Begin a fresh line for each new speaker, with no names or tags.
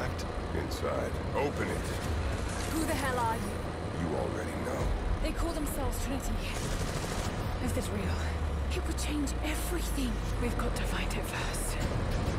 artifact? Inside. Open it.
Who the hell are you?
You already know.
They call themselves Trinity. Is this real? It would change everything. We've got to find it first.